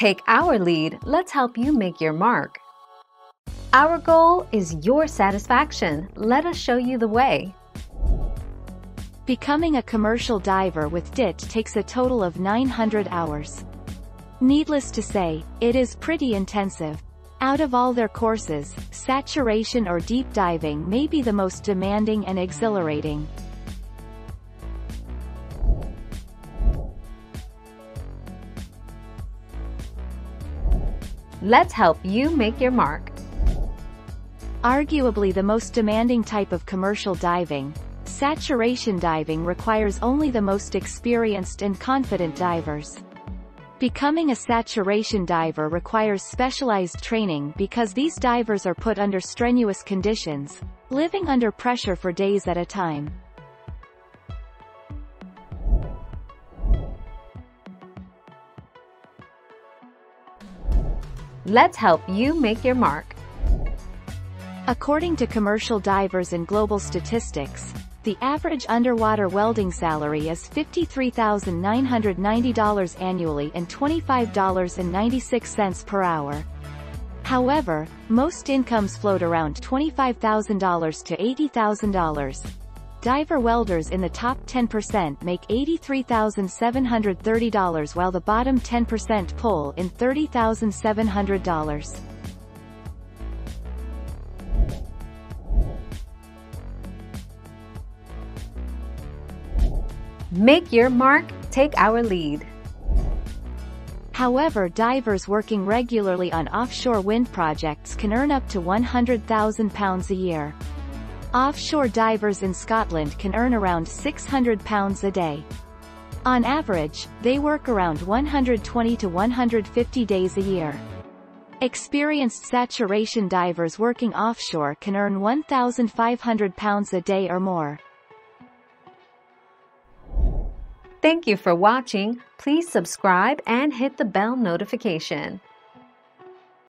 Take our lead, let's help you make your mark. Our goal is your satisfaction. Let us show you the way. Becoming a commercial diver with DIT takes a total of 900 hours. Needless to say, it is pretty intensive. Out of all their courses, saturation or deep diving may be the most demanding and exhilarating. Let's help you make your mark. Arguably the most demanding type of commercial diving, saturation diving requires only the most experienced and confident divers. Becoming a saturation diver requires specialized training because these divers are put under strenuous conditions, living under pressure for days at a time. Let's help you make your mark. According to commercial divers and global statistics, the average underwater welding salary is $53,990 annually and $25.96 per hour. However, most incomes float around $25,000 to $80,000. Diver welders in the top 10% make $83,730 while the bottom 10% pull in $30,700. Make your mark, take our lead. However divers working regularly on offshore wind projects can earn up to £100,000 a year. Offshore divers in Scotland can earn around £600 a day. On average, they work around 120 to 150 days a year. Experienced saturation divers working offshore can earn £1,500 a day or more. Thank you for watching. Please subscribe and hit the bell notification.